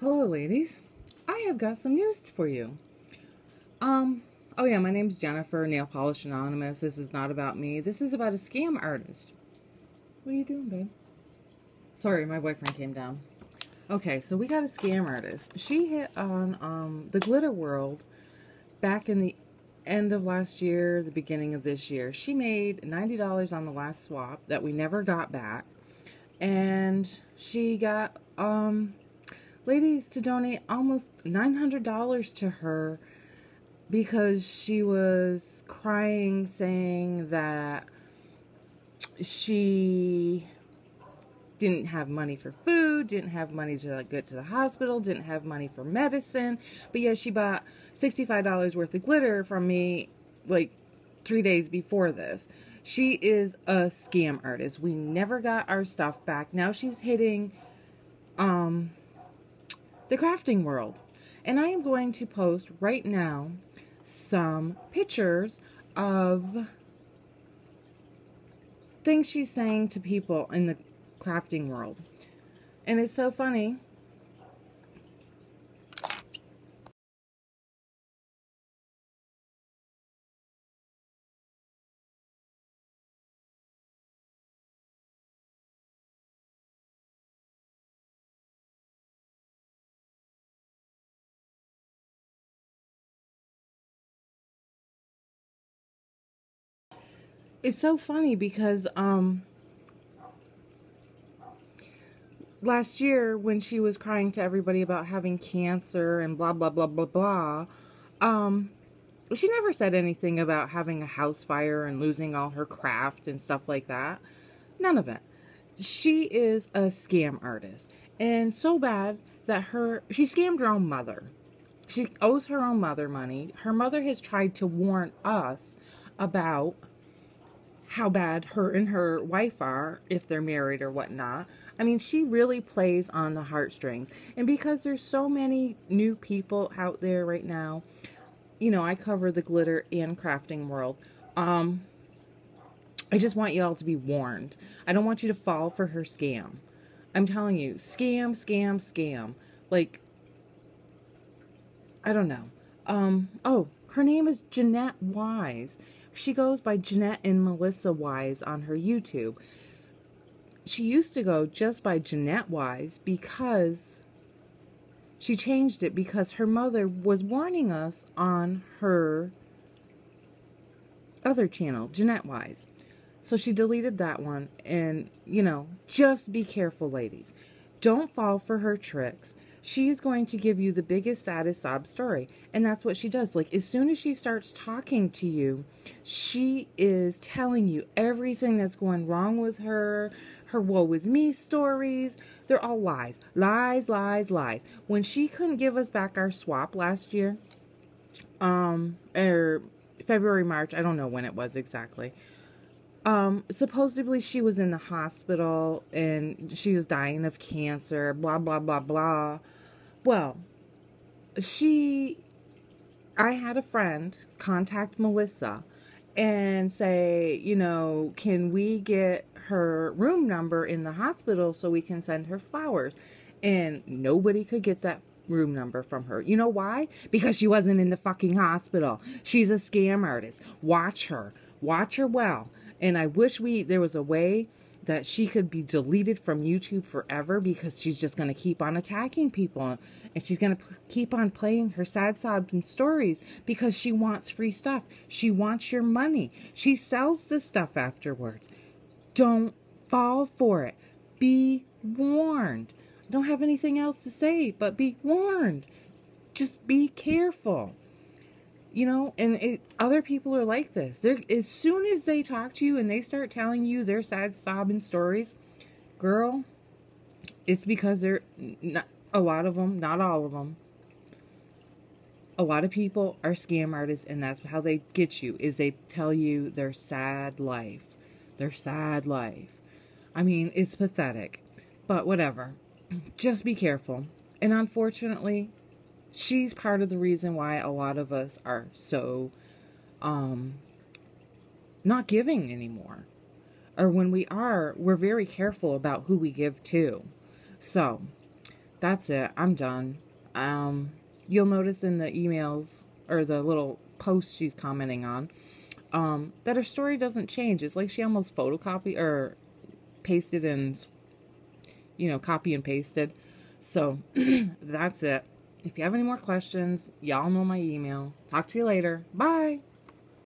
Hello, ladies. I have got some news for you. Um, oh yeah, my name's Jennifer, Nail Polish Anonymous. This is not about me. This is about a scam artist. What are you doing, babe? Sorry, my boyfriend came down. Okay, so we got a scam artist. She hit on um, the glitter world back in the end of last year, the beginning of this year. She made $90 on the last swap that we never got back. And she got um, ladies to donate almost $900 to her because she was crying, saying that she didn't have money for food, didn't have money to like, get to the hospital, didn't have money for medicine. But yeah, she bought $65 worth of glitter from me like three days before this. She is a scam artist. We never got our stuff back. Now she's hitting um, the crafting world. And I am going to post right now some pictures of things she's saying to people in the crafting world. And it's so funny. It's so funny because um last year when she was crying to everybody about having cancer and blah blah blah blah blah um she never said anything about having a house fire and losing all her craft and stuff like that. None of it. She is a scam artist. And so bad that her she scammed her own mother. She owes her own mother money. Her mother has tried to warn us about how bad her and her wife are if they're married or whatnot. I mean, she really plays on the heartstrings. And because there's so many new people out there right now, you know, I cover the glitter and crafting world. Um, I just want y'all to be warned. I don't want you to fall for her scam. I'm telling you, scam, scam, scam. Like, I don't know. Um, oh, her name is Jeanette Wise. She goes by Jeanette and Melissa Wise on her YouTube. She used to go just by Jeanette Wise because she changed it because her mother was warning us on her other channel, Jeanette Wise. So she deleted that one. And, you know, just be careful, ladies. Don't fall for her tricks she's going to give you the biggest, saddest sob story. And that's what she does. Like, as soon as she starts talking to you, she is telling you everything that's going wrong with her, her woe is me stories. They're all lies. Lies, lies, lies. When she couldn't give us back our swap last year, um, or February, March, I don't know when it was exactly. Um, supposedly she was in the hospital and she was dying of cancer, blah, blah, blah, blah. Well, she, I had a friend contact Melissa and say, you know, can we get her room number in the hospital so we can send her flowers? And nobody could get that room number from her. You know why? Because she wasn't in the fucking hospital. She's a scam artist. Watch her. Watch her well. And I wish we there was a way that she could be deleted from YouTube forever because she's just going to keep on attacking people and she's going to keep on playing her sad sobs and stories because she wants free stuff. She wants your money. She sells the stuff afterwards. Don't fall for it. Be warned. I don't have anything else to say, but be warned. Just be careful you know and it, other people are like this. They're as soon as they talk to you and they start telling you their sad sobbing stories girl it's because they're not a lot of them not all of them a lot of people are scam artists and that's how they get you is they tell you their sad life their sad life. I mean it's pathetic but whatever. Just be careful. And unfortunately she's part of the reason why a lot of us are so um not giving anymore or when we are we're very careful about who we give to so that's it. I'm done. Um, you'll notice in the emails or the little posts she's commenting on um, that her story doesn't change. It's like she almost photocopied or pasted and, you know, copy and pasted. So that's it. If you have any more questions, y'all know my email. Talk to you later. Bye.